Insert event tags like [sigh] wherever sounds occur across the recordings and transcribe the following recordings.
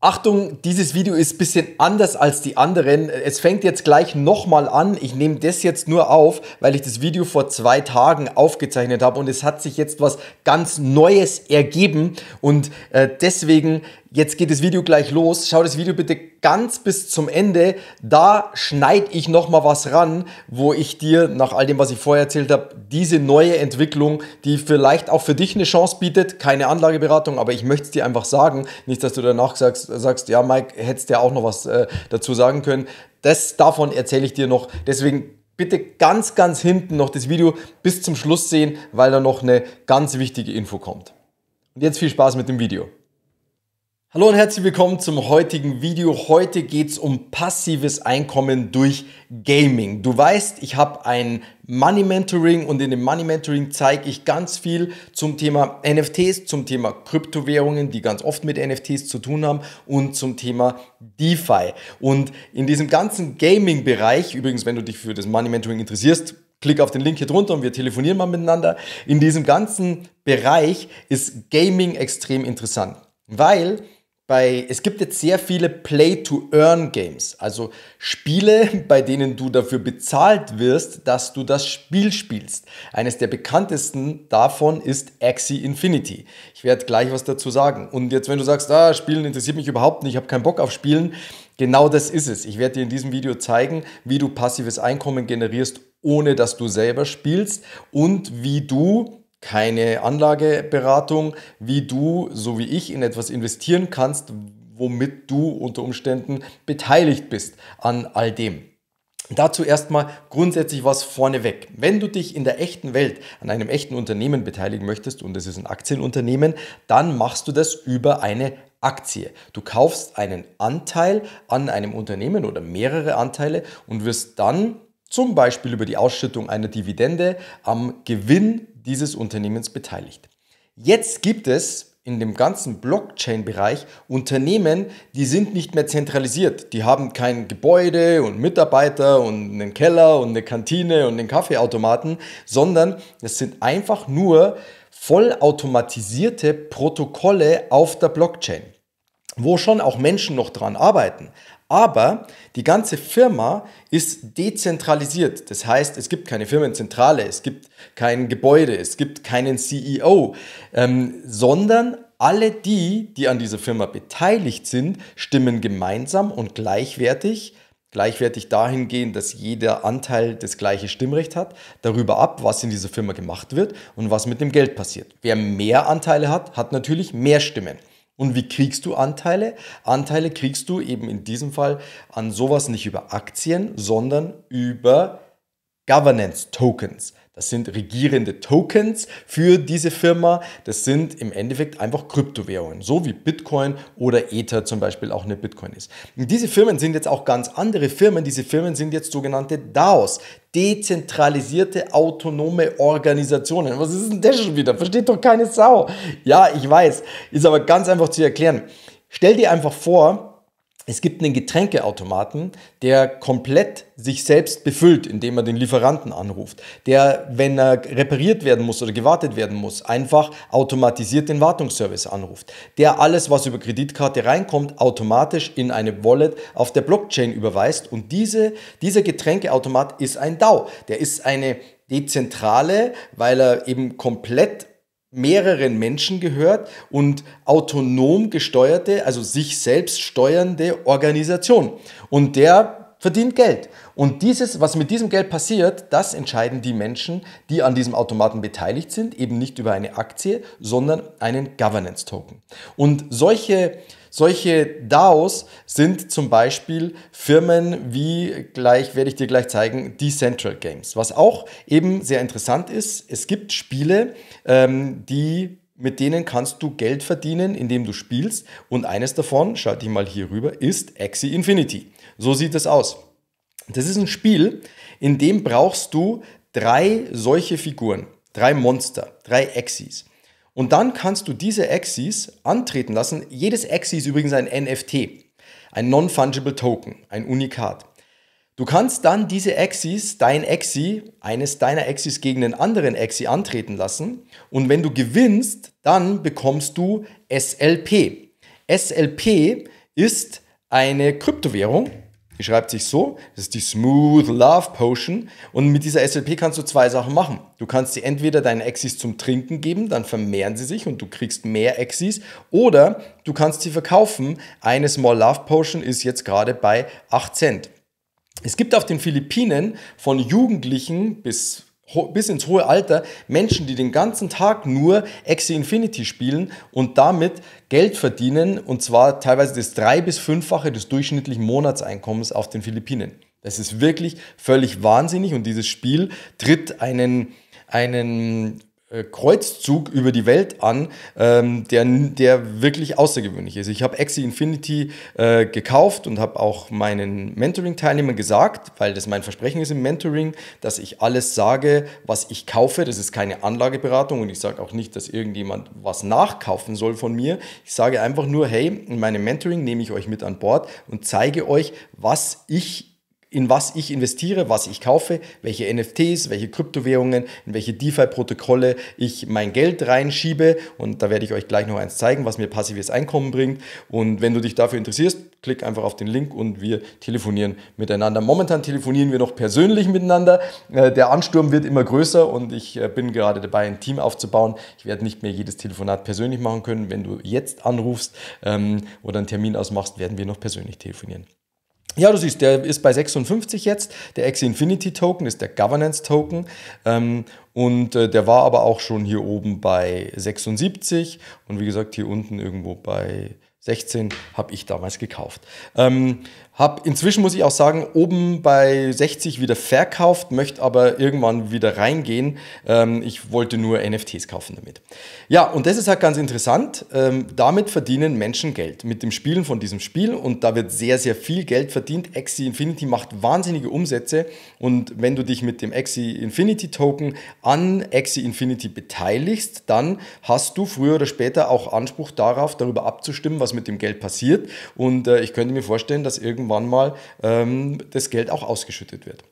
Achtung, dieses Video ist ein bisschen anders als die anderen. Es fängt jetzt gleich nochmal an. Ich nehme das jetzt nur auf, weil ich das Video vor zwei Tagen aufgezeichnet habe und es hat sich jetzt was ganz Neues ergeben und äh, deswegen Jetzt geht das Video gleich los. Schau das Video bitte ganz bis zum Ende. Da schneide ich nochmal was ran, wo ich dir nach all dem, was ich vorher erzählt habe, diese neue Entwicklung, die vielleicht auch für dich eine Chance bietet, keine Anlageberatung, aber ich möchte es dir einfach sagen, nicht, dass du danach sagst, sagst ja Mike, hättest ja auch noch was äh, dazu sagen können. Das davon erzähle ich dir noch. Deswegen bitte ganz, ganz hinten noch das Video bis zum Schluss sehen, weil da noch eine ganz wichtige Info kommt. Und jetzt viel Spaß mit dem Video. Hallo und herzlich willkommen zum heutigen Video. Heute geht es um passives Einkommen durch Gaming. Du weißt, ich habe ein Money Mentoring und in dem Money Mentoring zeige ich ganz viel zum Thema NFTs, zum Thema Kryptowährungen, die ganz oft mit NFTs zu tun haben und zum Thema DeFi. Und in diesem ganzen Gaming-Bereich, übrigens, wenn du dich für das Money Mentoring interessierst, Klick auf den Link hier drunter und wir telefonieren mal miteinander. In diesem ganzen Bereich ist Gaming extrem interessant, weil bei, es gibt jetzt sehr viele Play-to-Earn-Games, also Spiele, [laughs] bei denen du dafür bezahlt wirst, dass du das Spiel spielst. Eines der bekanntesten davon ist Axie Infinity. Ich werde gleich was dazu sagen. Und jetzt, wenn du sagst, ah, Spielen interessiert mich überhaupt nicht, ich habe keinen Bock auf Spielen, genau das ist es. Ich werde dir in diesem Video zeigen, wie du passives Einkommen generierst, ohne dass du selber spielst und wie du keine Anlageberatung, wie du, so wie ich, in etwas investieren kannst, womit du unter Umständen beteiligt bist an all dem. Dazu erstmal grundsätzlich was vorneweg. Wenn du dich in der echten Welt an einem echten Unternehmen beteiligen möchtest und es ist ein Aktienunternehmen, dann machst du das über eine Aktie. Du kaufst einen Anteil an einem Unternehmen oder mehrere Anteile und wirst dann zum Beispiel über die Ausschüttung einer Dividende am Gewinn dieses Unternehmens beteiligt. Jetzt gibt es in dem ganzen Blockchain-Bereich Unternehmen, die sind nicht mehr zentralisiert. Die haben kein Gebäude und Mitarbeiter und einen Keller und eine Kantine und einen Kaffeeautomaten, sondern es sind einfach nur vollautomatisierte Protokolle auf der Blockchain, wo schon auch Menschen noch dran arbeiten. Aber die ganze Firma ist dezentralisiert. Das heißt, es gibt keine Firmenzentrale, es gibt kein Gebäude, es gibt keinen CEO, ähm, sondern alle die, die an dieser Firma beteiligt sind, stimmen gemeinsam und gleichwertig, gleichwertig dahingehend, dass jeder Anteil das gleiche Stimmrecht hat, darüber ab, was in dieser Firma gemacht wird und was mit dem Geld passiert. Wer mehr Anteile hat, hat natürlich mehr Stimmen. Und wie kriegst du Anteile? Anteile kriegst du eben in diesem Fall an sowas nicht über Aktien, sondern über Governance Tokens. Das sind regierende Tokens für diese Firma. Das sind im Endeffekt einfach Kryptowährungen, so wie Bitcoin oder Ether zum Beispiel auch eine Bitcoin ist. Und diese Firmen sind jetzt auch ganz andere Firmen. Diese Firmen sind jetzt sogenannte DAOs, dezentralisierte autonome Organisationen. Was ist denn das schon wieder? Versteht doch keine Sau. Ja, ich weiß, ist aber ganz einfach zu erklären. Stell dir einfach vor, es gibt einen Getränkeautomaten, der komplett sich selbst befüllt, indem er den Lieferanten anruft. Der, wenn er repariert werden muss oder gewartet werden muss, einfach automatisiert den Wartungsservice anruft. Der alles, was über Kreditkarte reinkommt, automatisch in eine Wallet auf der Blockchain überweist. Und diese, dieser Getränkeautomat ist ein DAO. Der ist eine dezentrale, weil er eben komplett mehreren Menschen gehört und autonom gesteuerte, also sich selbst steuernde Organisation. Und der verdient Geld. Und dieses, was mit diesem Geld passiert, das entscheiden die Menschen, die an diesem Automaten beteiligt sind, eben nicht über eine Aktie, sondern einen Governance Token. Und solche solche DAOs sind zum Beispiel Firmen wie, gleich werde ich dir gleich zeigen, Decentral Games. Was auch eben sehr interessant ist, es gibt Spiele, ähm, die mit denen kannst du Geld verdienen, indem du spielst. Und eines davon, schalte ich mal hier rüber, ist Axie Infinity. So sieht es aus. Das ist ein Spiel, in dem brauchst du drei solche Figuren, drei Monster, drei Axies. Und dann kannst du diese Axis antreten lassen. Jedes Axis ist übrigens ein NFT, ein Non-Fungible Token, ein Unikat. Du kannst dann diese Axis, dein Axi, eines deiner Axis gegen einen anderen Axi antreten lassen. Und wenn du gewinnst, dann bekommst du SLP. SLP ist eine Kryptowährung. Die schreibt sich so, das ist die Smooth Love Potion und mit dieser SLP kannst du zwei Sachen machen. Du kannst sie entweder deinen Exis zum Trinken geben, dann vermehren sie sich und du kriegst mehr Exis oder du kannst sie verkaufen. Eine Small Love Potion ist jetzt gerade bei 8 Cent. Es gibt auf den Philippinen von Jugendlichen bis bis ins hohe Alter Menschen, die den ganzen Tag nur Axie Infinity spielen und damit Geld verdienen und zwar teilweise das drei- bis fünffache des durchschnittlichen Monatseinkommens auf den Philippinen. Das ist wirklich völlig wahnsinnig und dieses Spiel tritt einen, einen Kreuzzug über die Welt an, ähm, der, der wirklich außergewöhnlich ist. Ich habe Axie Infinity äh, gekauft und habe auch meinen Mentoring-Teilnehmern gesagt, weil das mein Versprechen ist im Mentoring, dass ich alles sage, was ich kaufe. Das ist keine Anlageberatung und ich sage auch nicht, dass irgendjemand was nachkaufen soll von mir. Ich sage einfach nur, hey, in meinem Mentoring nehme ich euch mit an Bord und zeige euch, was ich in was ich investiere, was ich kaufe, welche NFTs, welche Kryptowährungen, in welche DeFi-Protokolle ich mein Geld reinschiebe. Und da werde ich euch gleich noch eins zeigen, was mir passives Einkommen bringt. Und wenn du dich dafür interessierst, klick einfach auf den Link und wir telefonieren miteinander. Momentan telefonieren wir noch persönlich miteinander. Äh, der Ansturm wird immer größer und ich äh, bin gerade dabei, ein Team aufzubauen. Ich werde nicht mehr jedes Telefonat persönlich machen können. Wenn du jetzt anrufst ähm, oder einen Termin ausmachst, werden wir noch persönlich telefonieren. Ja, du siehst, der ist bei 56 jetzt. Der Axie Infinity Token ist der Governance Token. Ähm, und äh, der war aber auch schon hier oben bei 76. Und wie gesagt, hier unten irgendwo bei 16 habe ich damals gekauft. Ähm, hab inzwischen muss ich auch sagen, oben bei 60 wieder verkauft, möchte aber irgendwann wieder reingehen. Ähm, ich wollte nur NFTs kaufen damit. Ja, und das ist halt ganz interessant. Ähm, damit verdienen Menschen Geld mit dem Spielen von diesem Spiel und da wird sehr, sehr viel Geld verdient. Axie Infinity macht wahnsinnige Umsätze und wenn du dich mit dem Axie Infinity Token an Axie Infinity beteiligst, dann hast du früher oder später auch Anspruch darauf, darüber abzustimmen, was mit dem Geld passiert. Und äh, ich könnte mir vorstellen, dass irgendwann irgendwann mal ähm, das Geld auch ausgeschüttet wird.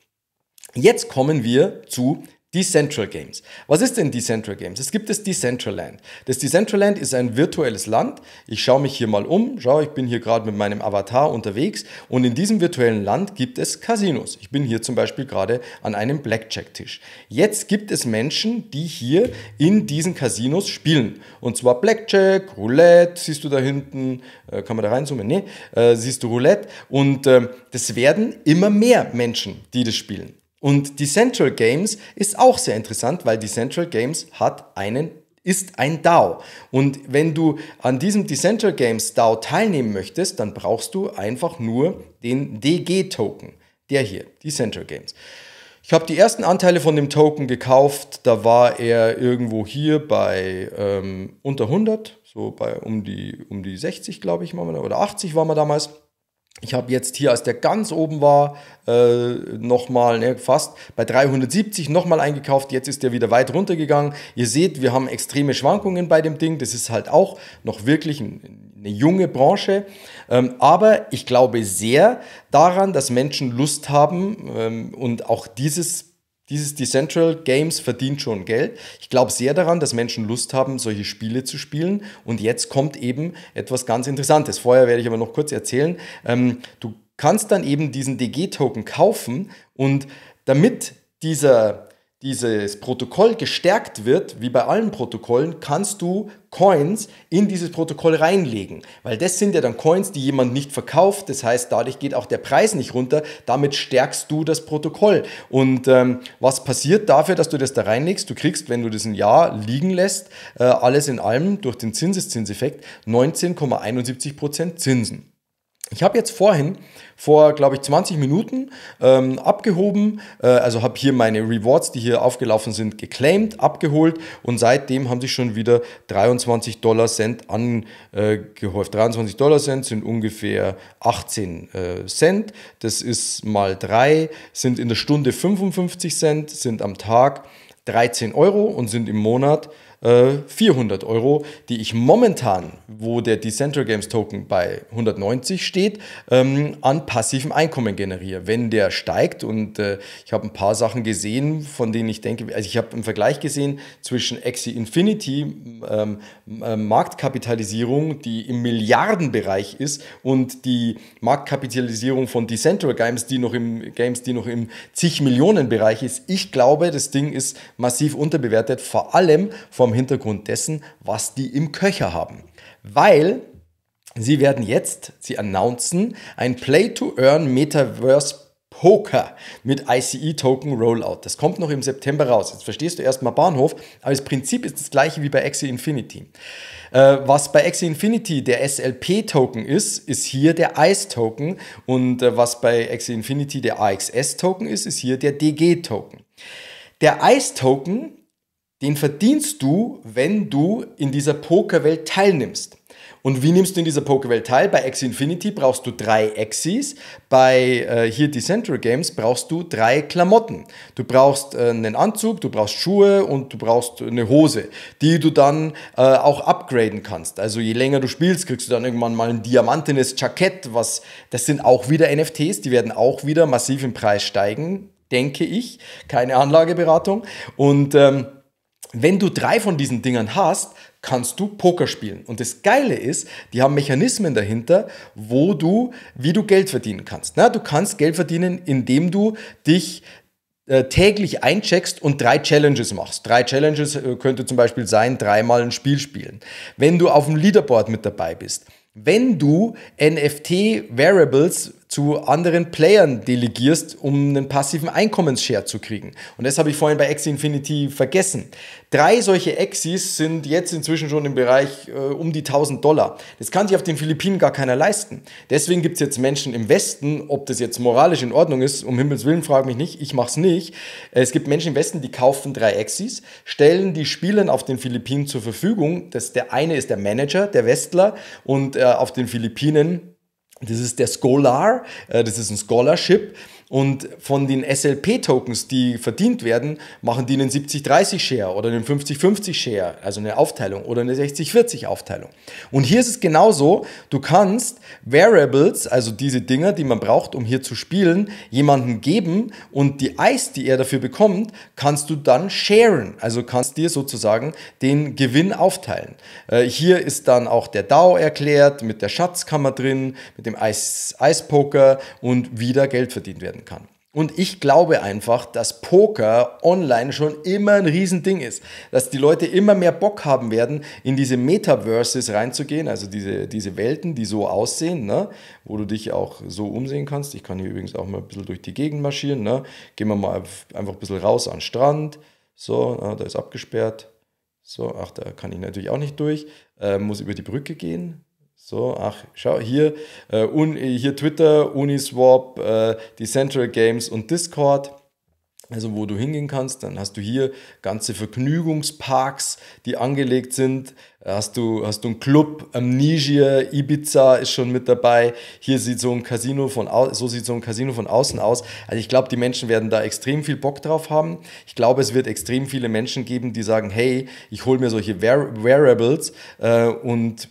Jetzt kommen wir zu Decentral Games. Was ist denn Decentral Games? Es gibt das Decentraland. Das Decentraland ist ein virtuelles Land. Ich schaue mich hier mal um. Schau, ich bin hier gerade mit meinem Avatar unterwegs und in diesem virtuellen Land gibt es Casinos. Ich bin hier zum Beispiel gerade an einem Blackjack-Tisch. Jetzt gibt es Menschen, die hier in diesen Casinos spielen. Und zwar Blackjack, Roulette, siehst du da hinten, äh, kann man da reinzoomen? Nee, äh, siehst du Roulette. Und äh, das werden immer mehr Menschen, die das spielen. Und die Central Games ist auch sehr interessant, weil die Central Games hat einen ist ein DAO. Und wenn du an diesem Decentral Games DAO teilnehmen möchtest, dann brauchst du einfach nur den DG-Token. Der hier, Decentral Games. Ich habe die ersten Anteile von dem Token gekauft, da war er irgendwo hier bei ähm, unter 100, so bei um die, um die 60, glaube ich, oder 80 waren wir damals. Ich habe jetzt hier, als der ganz oben war, äh, nochmal, ne, fast bei 370 nochmal eingekauft. Jetzt ist der wieder weit runtergegangen. Ihr seht, wir haben extreme Schwankungen bei dem Ding. Das ist halt auch noch wirklich ein, eine junge Branche. Ähm, aber ich glaube sehr daran, dass Menschen Lust haben ähm, und auch dieses dieses Decentral Games verdient schon Geld. Ich glaube sehr daran, dass Menschen Lust haben, solche Spiele zu spielen. Und jetzt kommt eben etwas ganz Interessantes. Vorher werde ich aber noch kurz erzählen. Ähm, du kannst dann eben diesen DG-Token kaufen und damit dieser dieses Protokoll gestärkt wird, wie bei allen Protokollen, kannst du Coins in dieses Protokoll reinlegen. Weil das sind ja dann Coins, die jemand nicht verkauft. Das heißt, dadurch geht auch der Preis nicht runter. Damit stärkst du das Protokoll. Und ähm, was passiert dafür, dass du das da reinlegst? Du kriegst, wenn du das ein Jahr liegen lässt, äh, alles in allem durch den Zinseszinseffekt 19,71% Zinsen. Ich habe jetzt vorhin, vor glaube ich 20 Minuten, ähm, abgehoben, äh, also habe hier meine Rewards, die hier aufgelaufen sind, geclaimed, abgeholt und seitdem haben sich schon wieder 23 Dollar Cent angehäuft. 23 Dollar Cent sind ungefähr 18 äh, Cent, das ist mal 3, sind in der Stunde 55 Cent, sind am Tag 13 Euro und sind im Monat äh, 400 Euro, die ich momentan, wo der Decentral Games Token bei 190 steht, ähm, an passivem Einkommen generiere. Wenn der steigt und äh, ich habe ein paar Sachen gesehen, von denen ich denke, also ich habe einen Vergleich gesehen zwischen Axie Infinity ähm, äh, Marktkapitalisierung, die im Milliardenbereich ist und die Marktkapitalisierung von Decentral Games, die noch im Games, die noch im zig Millionen Bereich ist. Ich glaube, das Ding ist massiv unterbewertet, vor allem vom Hintergrund dessen, was die im Köcher haben. Weil sie werden jetzt, sie announcen, ein Play-to-Earn Metaverse Poker mit ICE-Token Rollout. Das kommt noch im September raus. Jetzt verstehst du erstmal Bahnhof, aber das Prinzip ist das gleiche wie bei Axie Infinity. Äh, was bei Axie Infinity der SLP-Token ist, ist hier der ICE-Token und äh, was bei Axie Infinity der AXS-Token ist, ist hier der DG-Token. Der ICE-Token, den verdienst du, wenn du in dieser Pokerwelt teilnimmst. Und wie nimmst du in dieser Pokerwelt teil? Bei Axie Infinity brauchst du drei Axies. Bei äh, hier Decentral Games brauchst du drei Klamotten. Du brauchst äh, einen Anzug, du brauchst Schuhe und du brauchst eine Hose, die du dann äh, auch upgraden kannst. Also je länger du spielst, kriegst du dann irgendwann mal ein diamantenes Jackett. Was, das sind auch wieder NFTs, die werden auch wieder massiv im Preis steigen, denke ich. Keine Anlageberatung. Und ähm, wenn du drei von diesen Dingern hast, kannst du Poker spielen. Und das Geile ist, die haben Mechanismen dahinter, wo du, wie du Geld verdienen kannst. Na, du kannst Geld verdienen, indem du dich äh, täglich eincheckst und drei Challenges machst. Drei Challenges äh, könnte zum Beispiel sein, dreimal ein Spiel spielen. Wenn du auf dem Leaderboard mit dabei bist, wenn du NFT-Variables zu anderen Playern delegierst, um einen passiven Einkommensshare zu kriegen. Und das habe ich vorhin bei Axie Infinity vergessen. Drei solche Axies sind jetzt inzwischen schon im Bereich äh, um die 1000 Dollar. Das kann sich auf den Philippinen gar keiner leisten. Deswegen gibt es jetzt Menschen im Westen, ob das jetzt moralisch in Ordnung ist, um Himmels Willen, frage mich nicht, ich mache es nicht. Es gibt Menschen im Westen, die kaufen drei Axies, stellen die Spielern auf den Philippinen zur Verfügung. Das, der eine ist der Manager, der Westler, und äh, auf den Philippinen das ist der Scholar, äh, das ist ein Scholarship. Und von den SLP-Tokens, die verdient werden, machen die einen 70-30-Share oder einen 50-50-Share, also eine Aufteilung oder eine 60-40-Aufteilung. Und hier ist es genauso, du kannst Variables, also diese Dinger, die man braucht, um hier zu spielen, jemandem geben und die Eis, die er dafür bekommt, kannst du dann sharen, also kannst dir sozusagen den Gewinn aufteilen. Äh, hier ist dann auch der DAO erklärt, mit der Schatzkammer drin, mit dem Eispoker und wieder Geld verdient werden werden kann. Und ich glaube einfach, dass Poker online schon immer ein Riesending ist. Dass die Leute immer mehr Bock haben werden, in diese Metaverses reinzugehen, also diese, diese Welten, die so aussehen, ne? wo du dich auch so umsehen kannst. Ich kann hier übrigens auch mal ein bisschen durch die Gegend marschieren. Ne? Gehen wir mal einfach ein bisschen raus an den Strand. So, na, da ist abgesperrt. So, ach, da kann ich natürlich auch nicht durch. Äh, muss über die Brücke gehen. So, ach, schau, hier, äh, un, hier Twitter, Uniswap, äh, die Central Games und Discord. Also wo du hingehen kannst, dann hast du hier ganze Vergnügungsparks, die angelegt sind. Hast du, hast du einen Club, Amnesia, Ibiza ist schon mit dabei. Hier sieht so ein Casino von so sieht so ein Casino von außen aus. Also ich glaube, die Menschen werden da extrem viel Bock drauf haben. Ich glaube, es wird extrem viele Menschen geben, die sagen, hey, ich hole mir solche Variables äh, und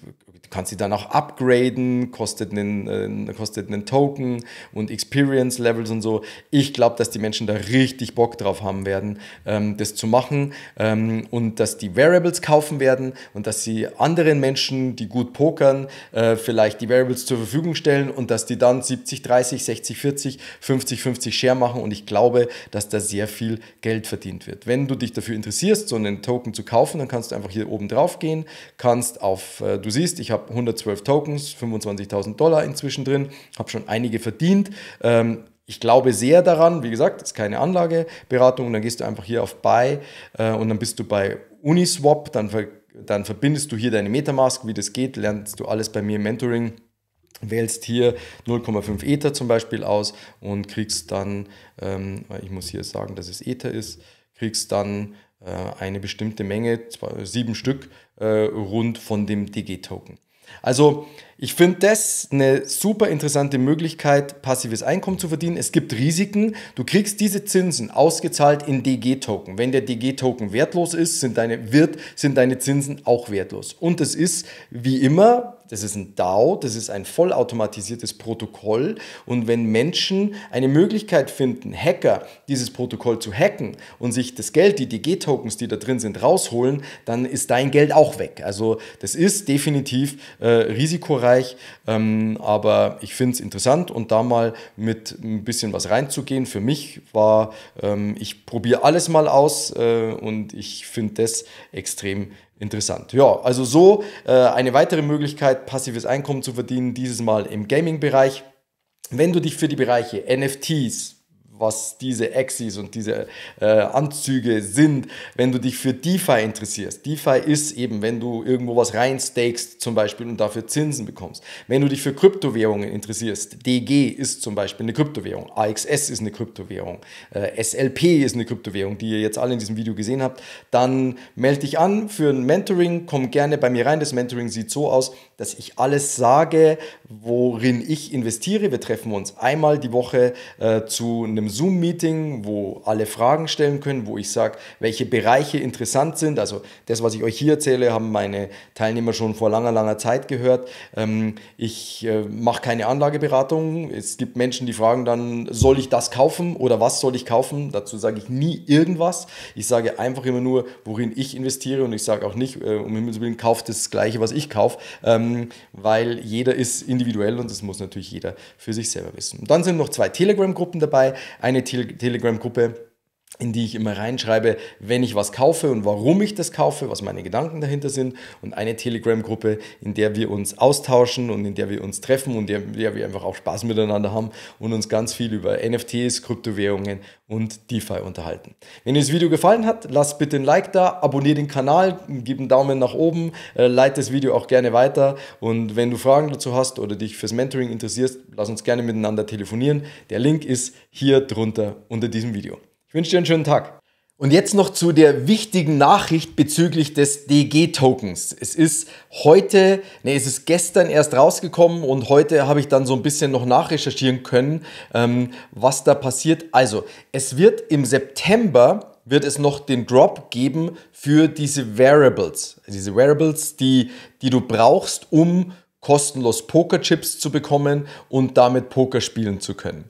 kannst sie dann auch upgraden, kostet einen, äh, kostet einen Token und Experience Levels und so. Ich glaube, dass die Menschen da richtig Bock drauf haben werden, ähm, das zu machen ähm, und dass die Variables kaufen werden und dass sie anderen Menschen, die gut pokern, äh, vielleicht die Variables zur Verfügung stellen und dass die dann 70, 30, 60, 40, 50, 50 Share machen und ich glaube, dass da sehr viel Geld verdient wird. Wenn du dich dafür interessierst, so einen Token zu kaufen, dann kannst du einfach hier oben drauf gehen, kannst auf, äh, du siehst, ich habe 112 Tokens, 25.000 Dollar inzwischen drin, habe schon einige verdient. Ähm, ich glaube sehr daran, wie gesagt, es ist keine Anlageberatung, dann gehst du einfach hier auf Buy äh, und dann bist du bei Uniswap, dann, ver dann verbindest du hier deine Metamask, wie das geht, lernst du alles bei mir im Mentoring wählst hier 0,5 Ether zum Beispiel aus und kriegst dann, ähm, ich muss hier sagen, dass es Ether ist, kriegst dann äh, eine bestimmte Menge, zwei, sieben Stück, äh, rund von dem DG-Token. Also ich finde das eine super interessante Möglichkeit, passives Einkommen zu verdienen. Es gibt Risiken. Du kriegst diese Zinsen ausgezahlt in DG-Token. Wenn der DG-Token wertlos ist, sind deine, wird, sind deine Zinsen auch wertlos. Und es ist wie immer das ist ein DAO, das ist ein vollautomatisiertes Protokoll. Und wenn Menschen eine Möglichkeit finden, Hacker dieses Protokoll zu hacken und sich das Geld, die DG-Tokens, die da drin sind, rausholen, dann ist dein Geld auch weg. Also das ist definitiv äh, risikoreich, ähm, aber ich finde es interessant und da mal mit ein bisschen was reinzugehen. Für mich war, ähm, ich probiere alles mal aus äh, und ich finde das extrem Interessant. Ja, also so äh, eine weitere Möglichkeit, passives Einkommen zu verdienen, dieses Mal im Gaming-Bereich. Wenn du dich für die Bereiche NFTs, was diese Axis und diese äh, Anzüge sind, wenn du dich für DeFi interessierst. DeFi ist eben, wenn du irgendwo was reinstakest zum Beispiel und dafür Zinsen bekommst. Wenn du dich für Kryptowährungen interessierst, DG ist zum Beispiel eine Kryptowährung, AXS ist eine Kryptowährung, äh, SLP ist eine Kryptowährung, die ihr jetzt alle in diesem Video gesehen habt, dann melde dich an für ein Mentoring, komm gerne bei mir rein. Das Mentoring sieht so aus, dass ich alles sage, worin ich investiere. Wir treffen uns einmal die Woche äh, zu einem einem Zoom-Meeting, wo alle Fragen stellen können, wo ich sage, welche Bereiche interessant sind. Also das, was ich euch hier erzähle, haben meine Teilnehmer schon vor langer, langer Zeit gehört. Ähm, ich äh, mache keine Anlageberatung. Es gibt Menschen, die fragen dann, soll ich das kaufen oder was soll ich kaufen? Dazu sage ich nie irgendwas. Ich sage einfach immer nur, worin ich investiere und ich sage auch nicht, äh, um Himmels Willen, kauft das Gleiche, was ich kaufe, ähm, weil jeder ist individuell und das muss natürlich jeder für sich selber wissen. Und dann sind noch zwei Telegram-Gruppen dabei eine Telegram-Gruppe, in die ich immer reinschreibe, wenn ich was kaufe und warum ich das kaufe, was meine Gedanken dahinter sind und eine Telegram-Gruppe, in der wir uns austauschen und in der wir uns treffen und in der wir einfach auch Spaß miteinander haben und uns ganz viel über NFTs, Kryptowährungen und DeFi unterhalten. Wenn dir das Video gefallen hat, lass bitte ein Like da, abonniere den Kanal, gib einen Daumen nach oben, äh, leite das Video auch gerne weiter und wenn du Fragen dazu hast oder dich fürs Mentoring interessierst, lass uns gerne miteinander telefonieren. Der Link ist hier drunter unter diesem Video wünsche dir einen schönen Tag. Und jetzt noch zu der wichtigen Nachricht bezüglich des DG-Tokens. Es ist heute, nee, es ist gestern erst rausgekommen und heute habe ich dann so ein bisschen noch nachrecherchieren können, ähm, was da passiert. Also, es wird im September wird es noch den Drop geben für diese Variables. Diese Variables, die, die du brauchst, um kostenlos Pokerchips zu bekommen und damit Poker spielen zu können.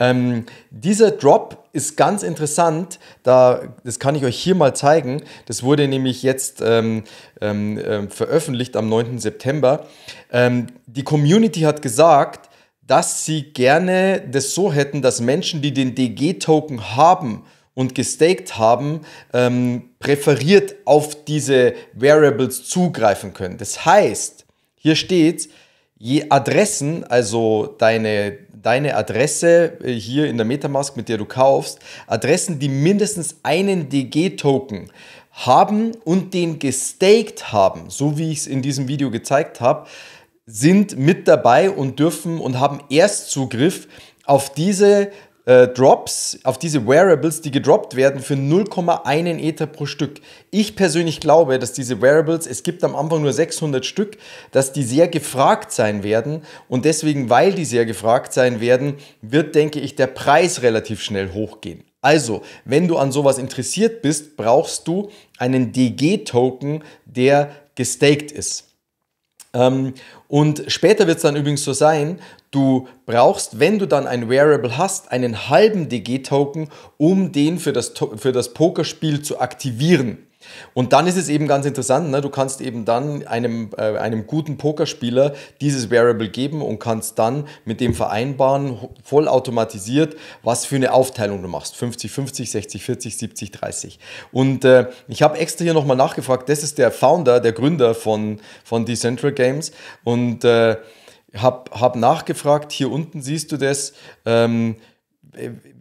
Ähm, dieser Drop ist ganz interessant, da, das kann ich euch hier mal zeigen. Das wurde nämlich jetzt ähm, ähm, äh, veröffentlicht am 9. September. Ähm, die Community hat gesagt, dass sie gerne das so hätten, dass Menschen, die den DG-Token haben, und gestaked haben, ähm, präferiert auf diese Variables zugreifen können. Das heißt, hier steht, je Adressen, also deine, deine Adresse äh, hier in der Metamask, mit der du kaufst, Adressen, die mindestens einen DG-Token haben und den gestaked haben, so wie ich es in diesem Video gezeigt habe, sind mit dabei und dürfen und haben Erstzugriff auf diese äh, Drops, auf diese Wearables, die gedroppt werden für 0,1 Ether pro Stück. Ich persönlich glaube, dass diese Wearables, es gibt am Anfang nur 600 Stück, dass die sehr gefragt sein werden und deswegen, weil die sehr gefragt sein werden, wird, denke ich, der Preis relativ schnell hochgehen. Also, wenn du an sowas interessiert bist, brauchst du einen DG-Token, der gestaked ist. Ähm, und später wird es dann übrigens so sein, du brauchst, wenn du dann ein Wearable hast, einen halben DG-Token, um den für das, für das Pokerspiel zu aktivieren. Und dann ist es eben ganz interessant, ne? du kannst eben dann einem, äh, einem guten Pokerspieler dieses Variable geben und kannst dann mit dem vereinbaren, vollautomatisiert, was für eine Aufteilung du machst. 50, 50, 60, 40, 70, 30. Und äh, ich habe extra hier nochmal nachgefragt, das ist der Founder, der Gründer von, von Decentral Games und äh, habe hab nachgefragt, hier unten siehst du das, ähm,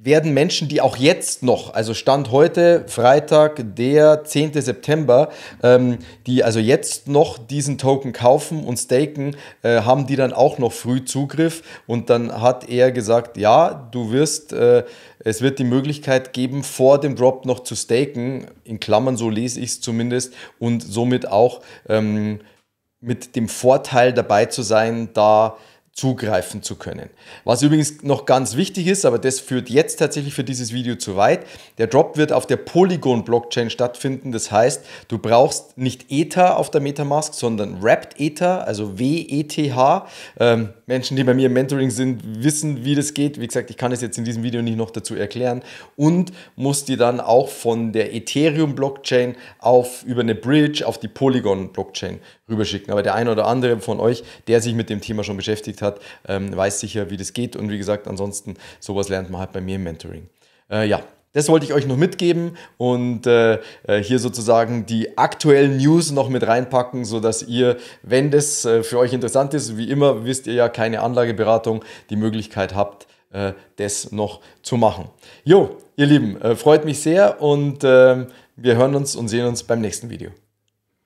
werden Menschen, die auch jetzt noch, also Stand heute, Freitag, der 10. September, ähm, die also jetzt noch diesen Token kaufen und staken, äh, haben die dann auch noch früh Zugriff. Und dann hat er gesagt, ja, du wirst, äh, es wird die Möglichkeit geben, vor dem Drop noch zu staken, in Klammern, so lese ich es zumindest, und somit auch ähm, mit dem Vorteil dabei zu sein, da zugreifen zu können. Was übrigens noch ganz wichtig ist, aber das führt jetzt tatsächlich für dieses Video zu weit. Der Drop wird auf der Polygon Blockchain stattfinden. Das heißt, du brauchst nicht Ether auf der Metamask, sondern Wrapped Ether, also W-E-T-H. Ähm, Menschen, die bei mir im Mentoring sind, wissen, wie das geht. Wie gesagt, ich kann es jetzt in diesem Video nicht noch dazu erklären. Und musst die dann auch von der Ethereum Blockchain auf über eine Bridge auf die Polygon Blockchain rüberschicken. Aber der eine oder andere von euch, der sich mit dem Thema schon beschäftigt hat, ähm, weiß sicher, wie das geht. Und wie gesagt, ansonsten, sowas lernt man halt bei mir im Mentoring. Äh, ja, das wollte ich euch noch mitgeben und äh, äh, hier sozusagen die aktuellen News noch mit reinpacken, sodass ihr, wenn das äh, für euch interessant ist, wie immer wisst ihr ja keine Anlageberatung, die Möglichkeit habt, äh, das noch zu machen. Jo, ihr Lieben, äh, freut mich sehr und ähm, wir hören uns und sehen uns beim nächsten Video.